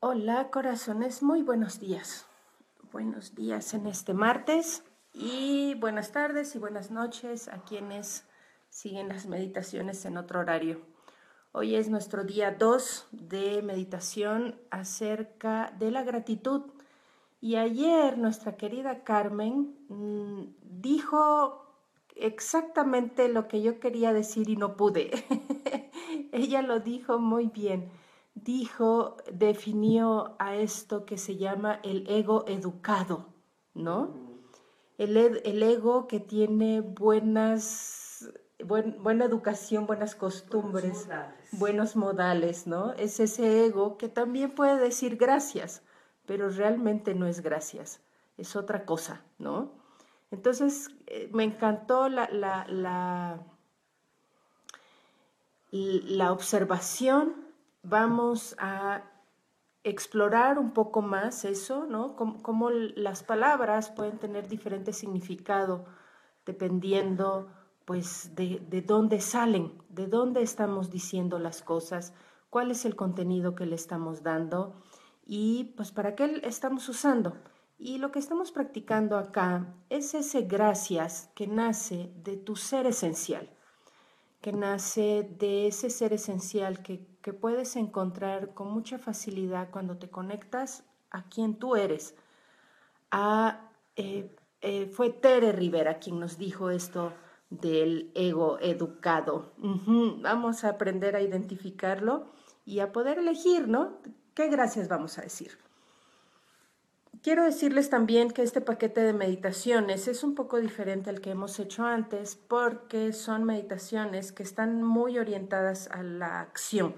Hola corazones, muy buenos días. Buenos días en este martes y buenas tardes y buenas noches a quienes siguen las meditaciones en otro horario. Hoy es nuestro día 2 de meditación acerca de la gratitud. Y ayer nuestra querida Carmen mm, dijo exactamente lo que yo quería decir y no pude. Ella lo dijo muy bien dijo, definió a esto que se llama el ego educado, ¿no? El, el ego que tiene buenas, buena educación, buenas costumbres, buenos modales, ¿no? Es ese ego que también puede decir gracias, pero realmente no es gracias, es otra cosa, ¿no? Entonces, eh, me encantó la, la, la, la observación vamos a explorar un poco más eso, ¿no? Cómo, las palabras pueden tener diferente significado dependiendo pues de, de, dónde salen, de dónde estamos diciendo las cosas, cuál es el contenido que le estamos dando y pues para qué estamos usando. Y lo que estamos practicando acá es ese gracias que nace de tu ser esencial que nace de ese ser esencial que, puedes encontrar con mucha facilidad cuando te conectas a quien tú eres. Eh, eh, fue Tere Rivera quien nos dijo esto del ego educado. Vamos a aprender a identificarlo y a poder elegir, ¿no? ¿Qué gracias vamos a decir? Quiero decirles también que este paquete de meditaciones es un poco diferente al que hemos hecho antes porque son meditaciones que están muy orientadas a la acción.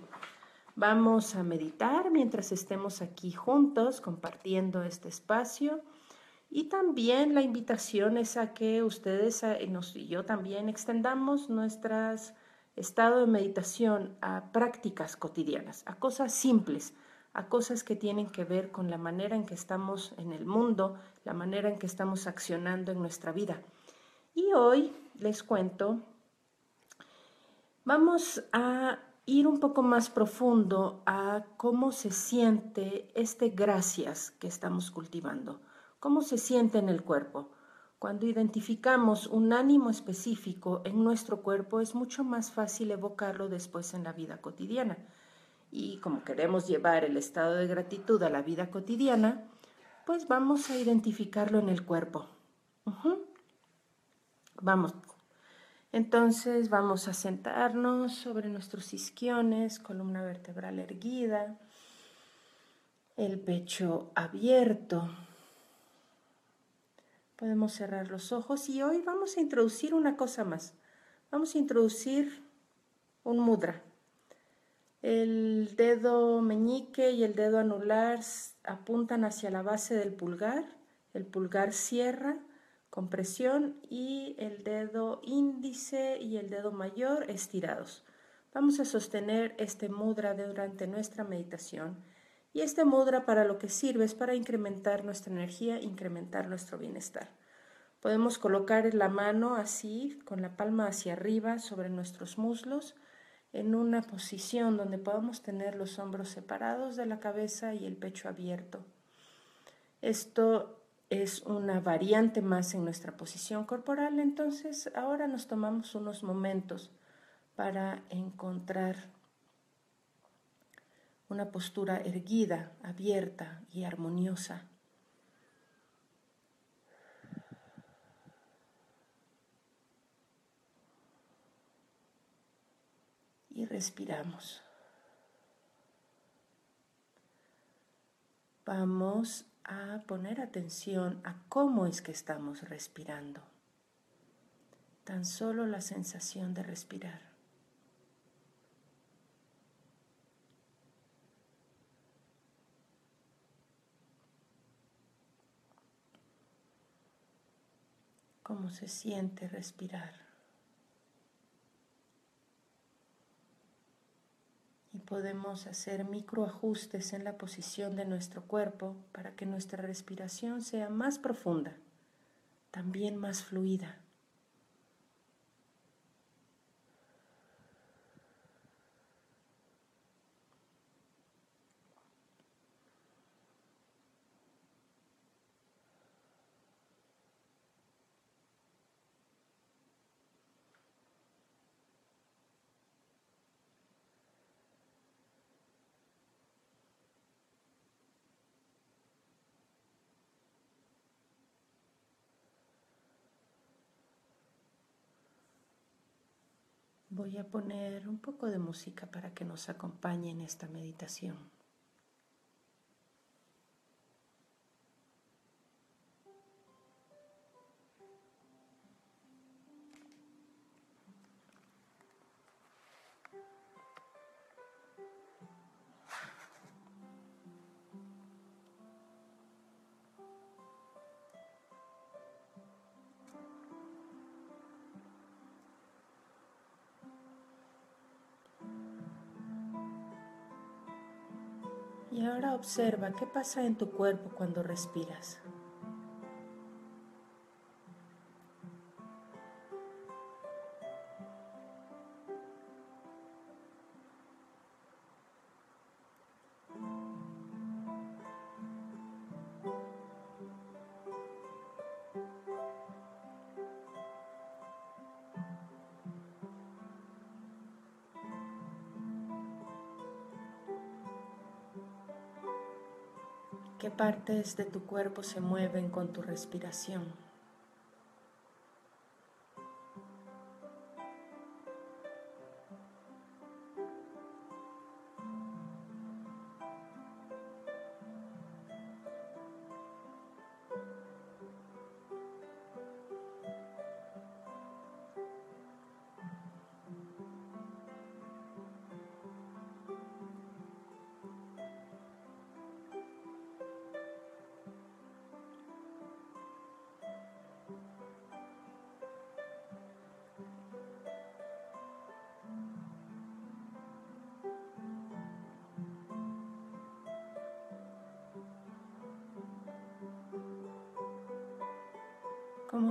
Vamos a meditar mientras estemos aquí juntos compartiendo este espacio y también la invitación es a que ustedes y yo también extendamos nuestro estado de meditación a prácticas cotidianas, a cosas simples a cosas que tienen que ver con la manera en que estamos en el mundo, la manera en que estamos accionando en nuestra vida. Y hoy les cuento, vamos a ir un poco más profundo a cómo se siente este gracias que estamos cultivando, cómo se siente en el cuerpo. Cuando identificamos un ánimo específico en nuestro cuerpo es mucho más fácil evocarlo después en la vida cotidiana y como queremos llevar el estado de gratitud a la vida cotidiana, pues vamos a identificarlo en el cuerpo. Vamos. Entonces vamos a sentarnos sobre nuestros isquiones, columna vertebral erguida, el pecho abierto. Podemos cerrar los ojos y hoy vamos a introducir una cosa más. Vamos a introducir un mudra. El dedo meñique y el dedo anular apuntan hacia la base del pulgar, el pulgar cierra con presión y el dedo índice y el dedo mayor estirados. Vamos a sostener este mudra durante nuestra meditación y este mudra para lo que sirve es para incrementar nuestra energía, incrementar nuestro bienestar. Podemos colocar la mano así, con la palma hacia arriba sobre nuestros muslos, en una posición donde podamos tener los hombros separados de la cabeza y el pecho abierto. Esto es una variante más en nuestra posición corporal, entonces ahora nos tomamos unos momentos para encontrar una postura erguida, abierta y armoniosa. y respiramos. Vamos a poner atención a cómo es que estamos respirando. Tan solo la sensación de respirar. ¿Cómo se siente respirar? Podemos hacer microajustes en la posición de nuestro cuerpo para que nuestra respiración sea más profunda, también más fluida. Voy a poner un poco de música para que nos acompañe en esta meditación. Y ahora observa qué pasa en tu cuerpo cuando respiras. ¿Qué partes de tu cuerpo se mueven con tu respiración?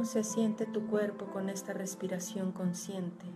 Se siente tu cuerpo con esta respiración consciente?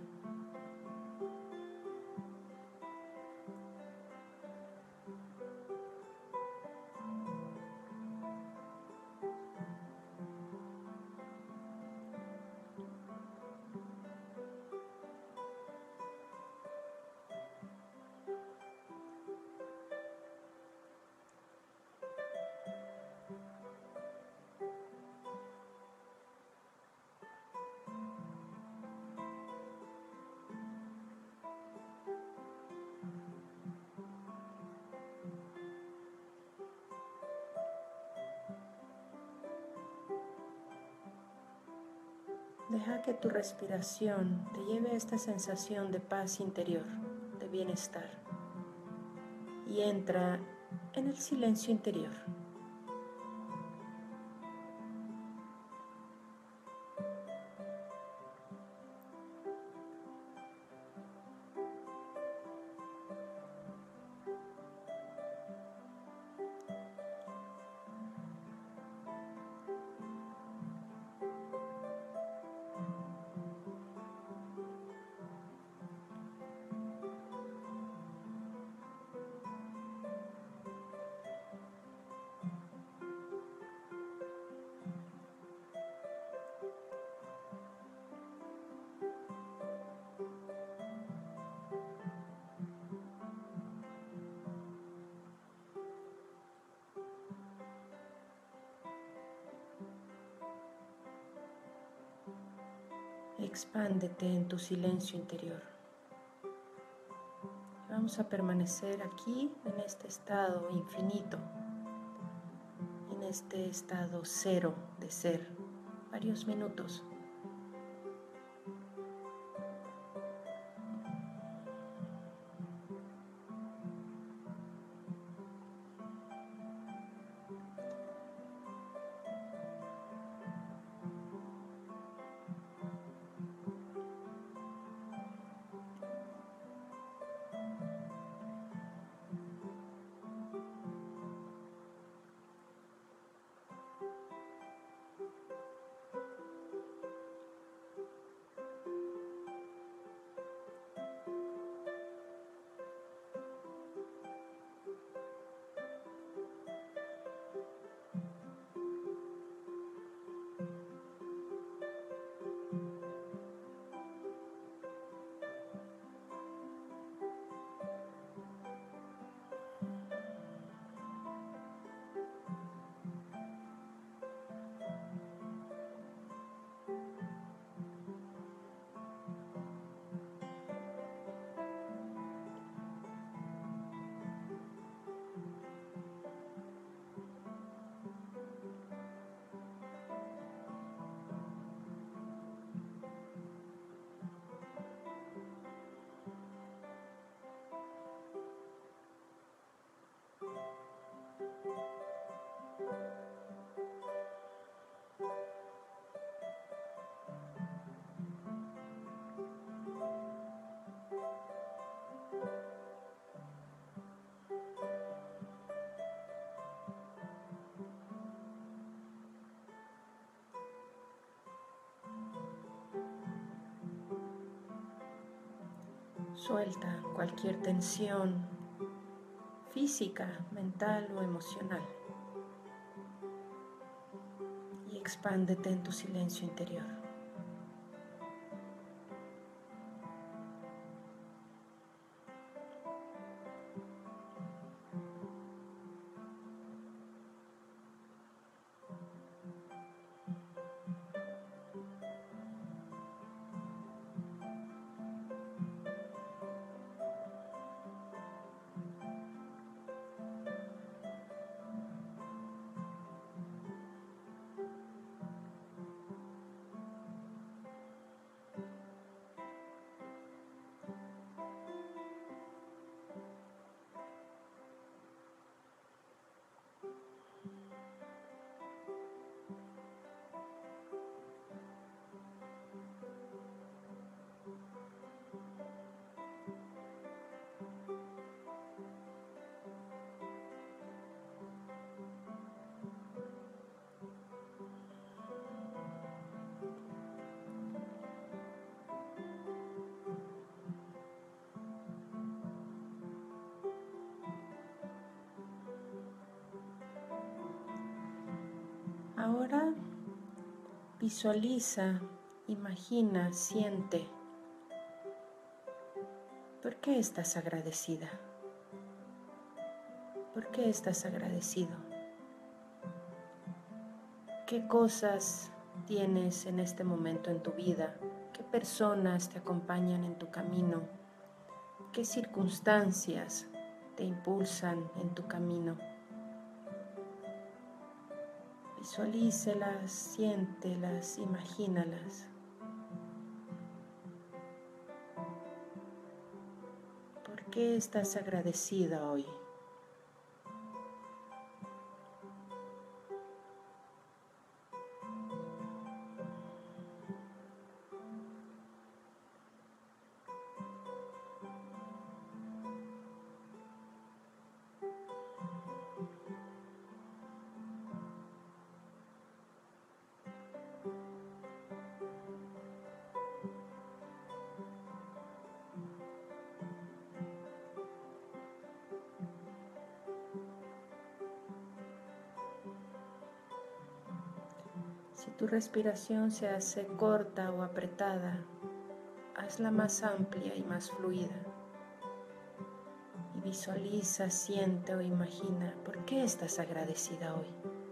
Deja que tu respiración te lleve a esta sensación de paz interior, de bienestar. Y entra en el silencio interior. Expándete en tu silencio interior. Vamos a permanecer aquí en este estado infinito, en este estado cero de ser, varios minutos. Suelta cualquier tensión física, mental o emocional expándete en tu silencio interior. Ahora visualiza, imagina, siente. ¿Por qué estás agradecida? ¿Por qué estás agradecido? ¿Qué cosas tienes en este momento en tu vida? ¿Qué personas te acompañan en tu camino? ¿Qué circunstancias te impulsan en tu camino? Visualícelas, siéntelas, imagínalas. ¿Por qué estás agradecida hoy? Respiración se hace corta o apretada, hazla más amplia y más fluida. Y visualiza, siente o imagina por qué estás agradecida hoy.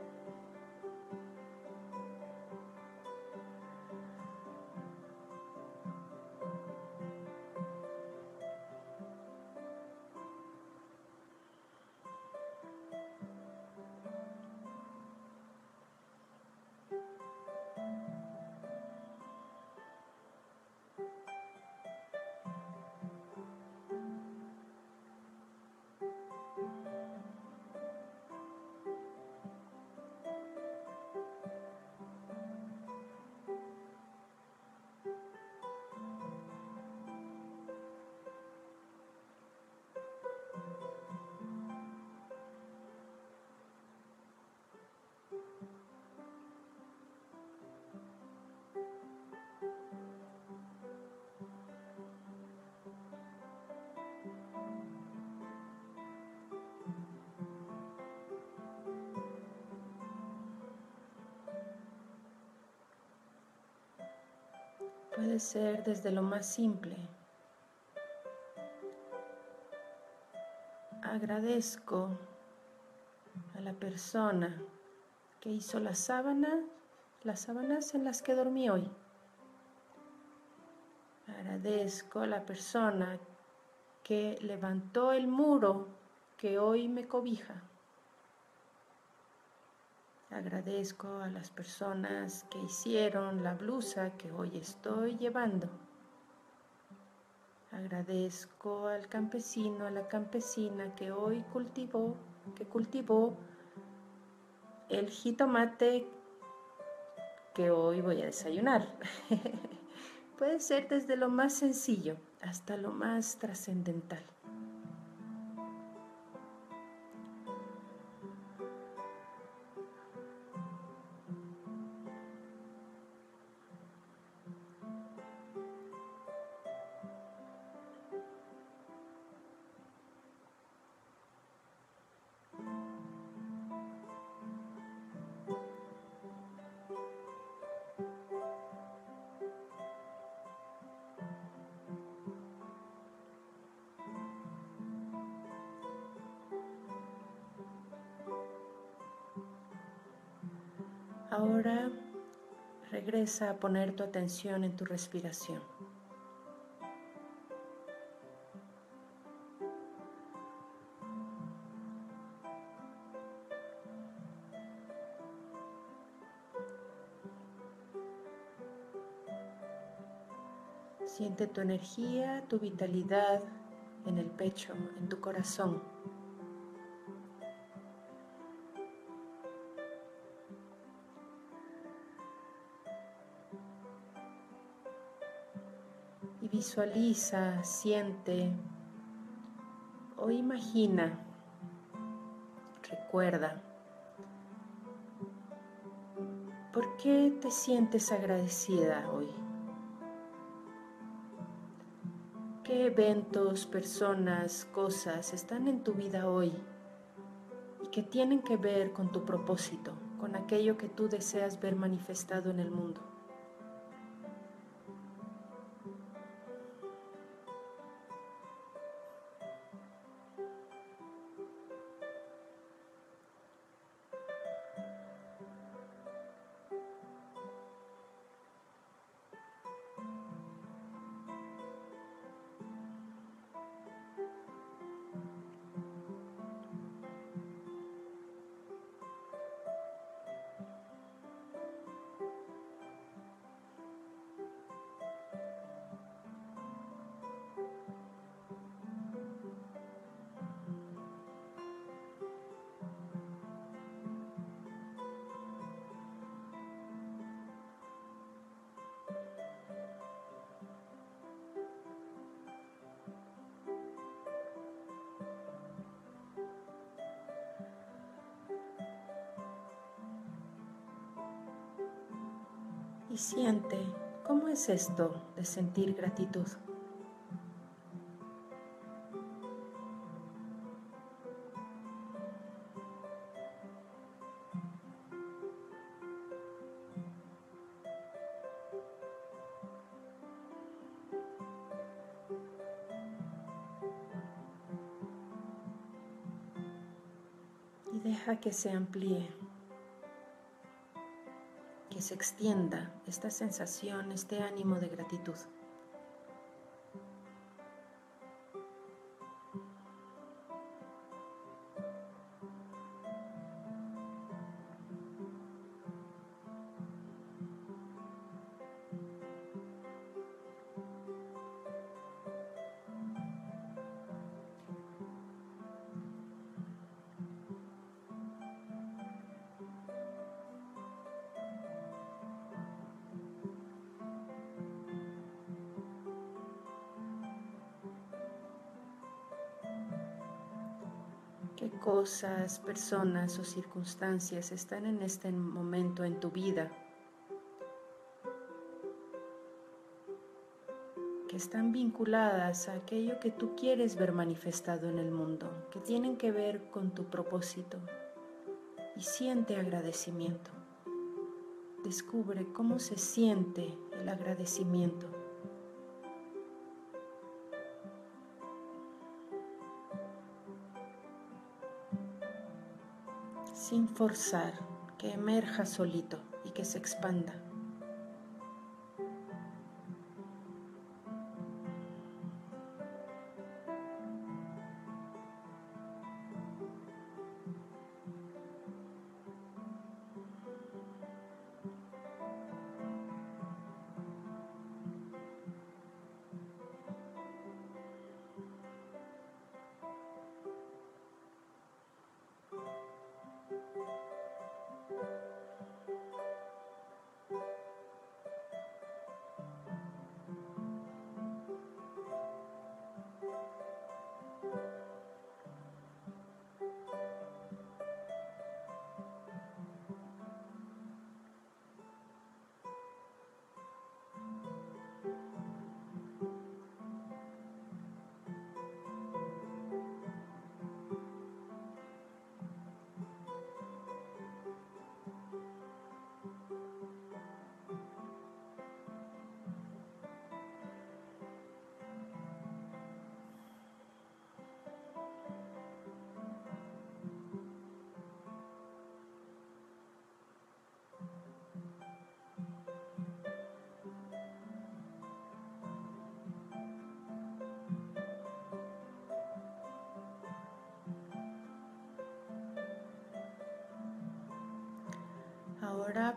Ser desde lo más simple. Agradezco a la persona que hizo la sábana, las sábanas en las que dormí hoy. Agradezco a la persona que levantó el muro que hoy me cobija. Agradezco a las personas que hicieron la blusa que hoy estoy llevando. Agradezco al campesino, a la campesina que hoy cultivó, que cultivó el jitomate que hoy voy a desayunar. Puede ser desde lo más sencillo hasta lo más trascendental. Regresa a poner tu atención en tu respiración. Siente tu energía, tu vitalidad en el pecho, en tu corazón. Visualiza, siente o imagina, recuerda, ¿por qué te sientes agradecida hoy? ¿Qué eventos, personas, cosas están en tu vida hoy y que tienen que ver con tu propósito, con aquello que tú deseas ver manifestado en el mundo? Y siente cómo es esto de sentir gratitud. Y deja que se amplíe se extienda esta sensación, este ánimo de gratitud. Qué cosas, personas o circunstancias están en este momento en tu vida que están vinculadas a aquello que tú quieres ver manifestado en el mundo, que tienen que ver con tu propósito. Y siente agradecimiento. Descubre cómo se siente el agradecimiento. Sin forzar, que emerja solito y que se expanda.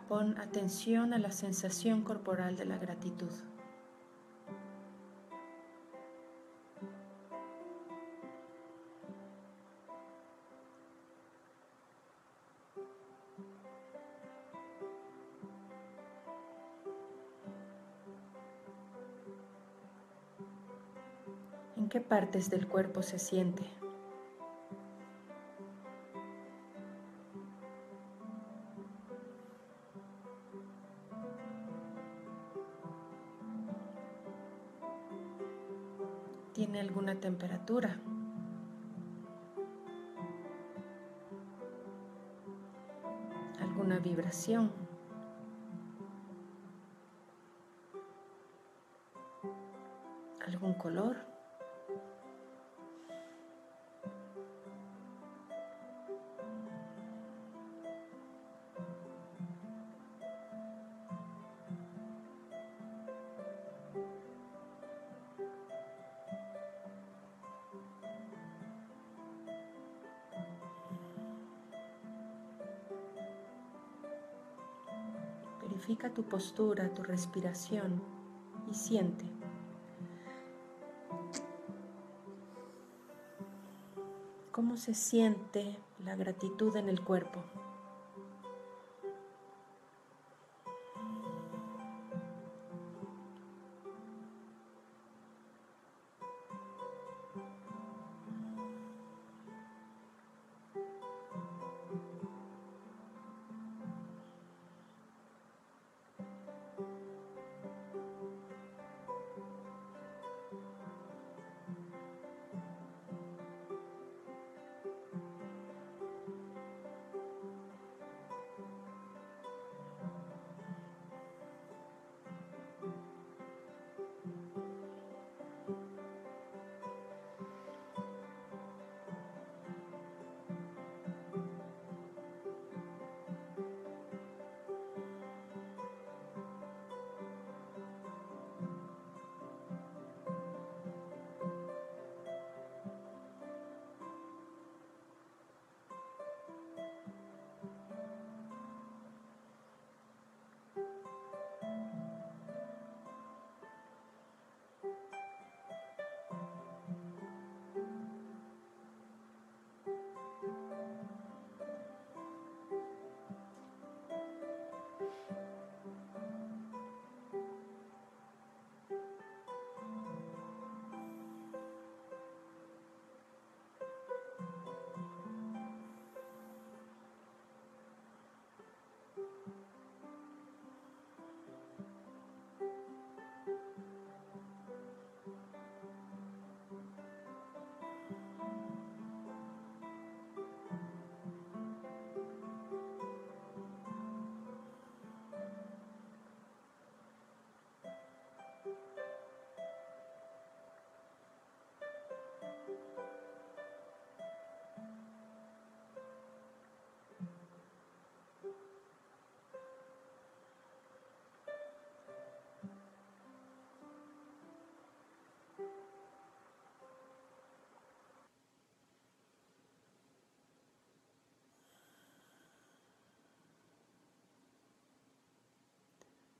Pon atención a la sensación corporal de la gratitud. ¿En qué partes del cuerpo se siente? Alguna vibración? ¿Algún color? Tu postura, tu respiración y siente. ¿Cómo se siente la gratitud en el cuerpo?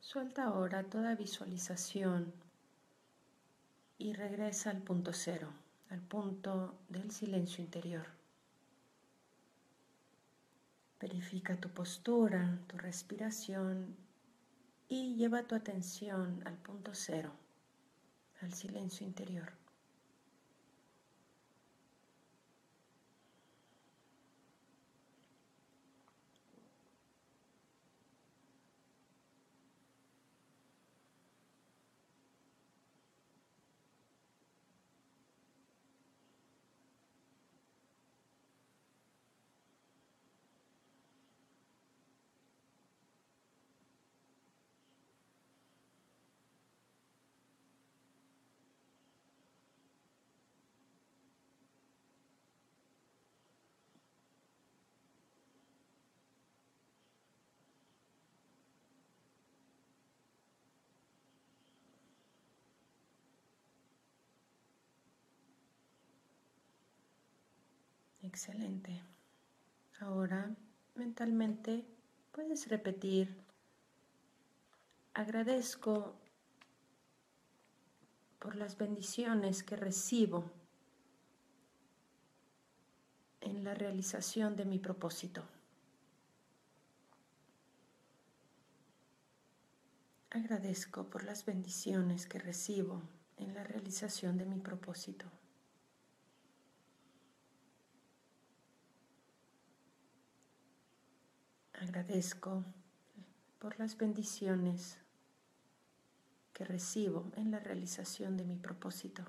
Suelta ahora toda visualización y regresa al punto cero, al punto del silencio interior. Verifica tu postura, tu respiración y lleva tu atención al punto cero, al silencio interior. Excelente. Ahora mentalmente Puedes repetir, agradezco por las bendiciones que recibo en la realización de mi propósito. Agradezco por las bendiciones que recibo en la realización de mi propósito. Agradezco por las bendiciones que recibo en la realización de mi propósito.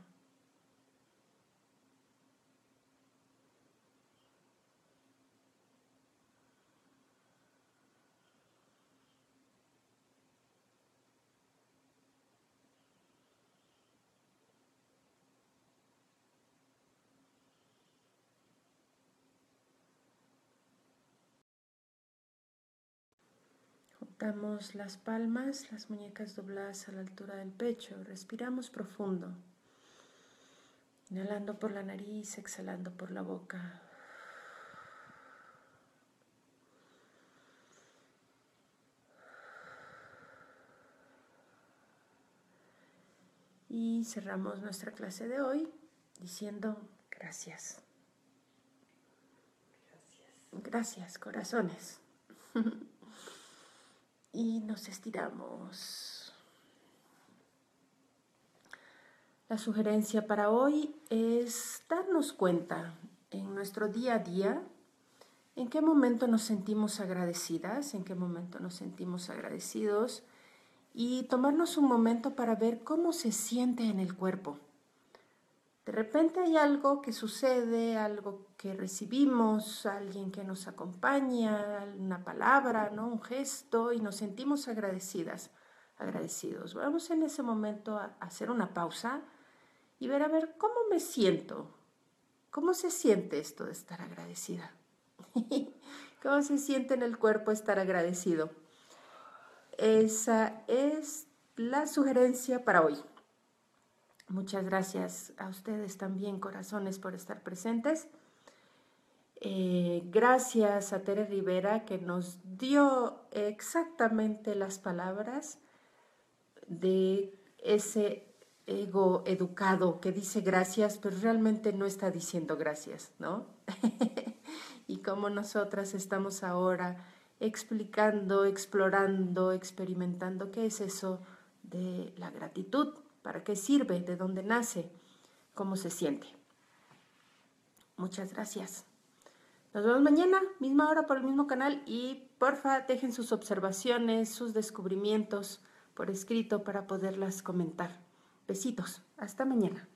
Las palmas, las muñecas dobladas a la altura del pecho. Respiramos profundo. Inhalando por la nariz, exhalando por la boca. Y cerramos nuestra clase de hoy diciendo gracias. Gracias, gracias corazones. y nos estiramos. La sugerencia para hoy es darnos cuenta en nuestro día a día en qué momento nos sentimos agradecidas, en qué momento nos sentimos agradecidos y tomarnos un momento para ver cómo se siente en el cuerpo. De repente hay algo que sucede, algo que recibimos, alguien que nos acompaña, una palabra, ¿no? un gesto y nos sentimos agradecidas, agradecidos. Vamos en ese momento a hacer una pausa y ver a ver cómo me siento, cómo se siente esto de estar agradecida, cómo se siente en el cuerpo estar agradecido. Esa es la sugerencia para hoy. Muchas gracias a ustedes también, corazones, por estar presentes. Eh, gracias a Tere Rivera que nos dio exactamente las palabras de ese ego educado que dice gracias, pero realmente no está diciendo gracias, ¿no? y como nosotras estamos ahora explicando, explorando, experimentando qué es eso de la gratitud para qué sirve, de dónde nace, cómo se siente. Muchas gracias. Nos vemos mañana, misma hora por el mismo canal y porfa dejen sus observaciones, sus descubrimientos por escrito para poderlas comentar. Besitos, hasta mañana.